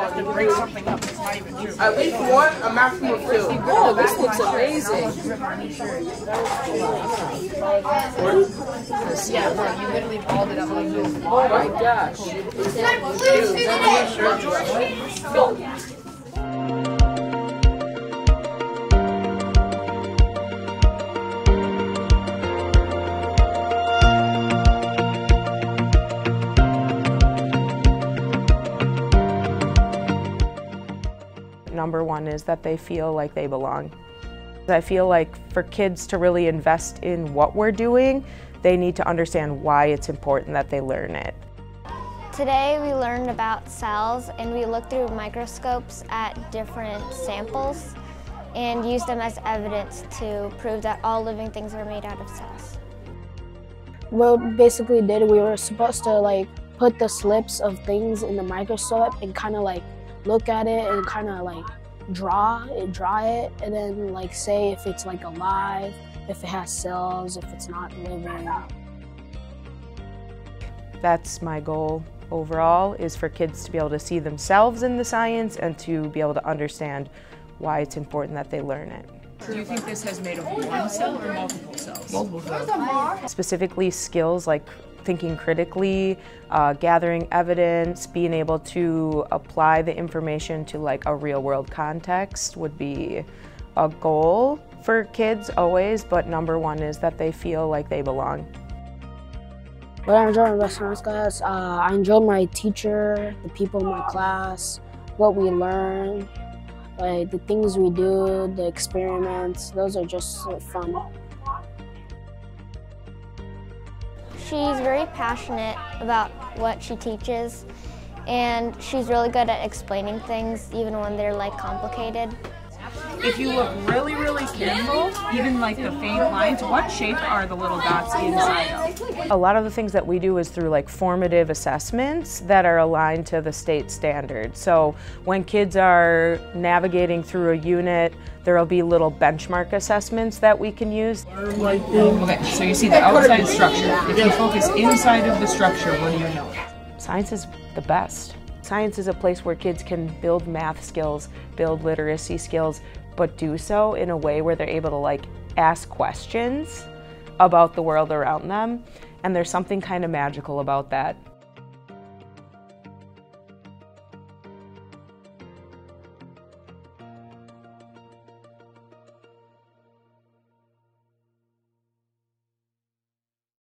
have to break something up. It's not even true. At least one, a maximum of two. Oh, this looks amazing. Yeah, bro, you literally balled it up like this. Oh my gosh. Number one is that they feel like they belong. I feel like for kids to really invest in what we're doing, they need to understand why it's important that they learn it. Today we learned about cells and we looked through microscopes at different samples and used them as evidence to prove that all living things are made out of cells. What basically did, we were supposed to like put the slips of things in the microscope and kind of like look at it and kind of like draw it, draw it, and then like say if it's like alive, if it has cells, if it's not living. That's my goal overall, is for kids to be able to see themselves in the science and to be able to understand why it's important that they learn it. Do you think this has made of one cell or multiple cells? Multiple cells. Specifically skills like thinking critically, uh, gathering evidence, being able to apply the information to like a real world context would be a goal for kids always, but number one is that they feel like they belong. What I enjoyed in restaurants class, uh, I enjoyed my teacher, the people in my class, what we learn, like the things we do, the experiments. Those are just so fun. She's very passionate about what she teaches and she's really good at explaining things even when they're like complicated. If you look really, really careful, even like the faint lines, what shape are the little dots inside of? A lot of the things that we do is through like formative assessments that are aligned to the state standard. So when kids are navigating through a unit, there will be little benchmark assessments that we can use. Okay, so you see the outside structure. If you focus inside of the structure, what do you know? Science is the best. Science is a place where kids can build math skills, build literacy skills, but do so in a way where they're able to like ask questions about the world around them. And there's something kind of magical about that.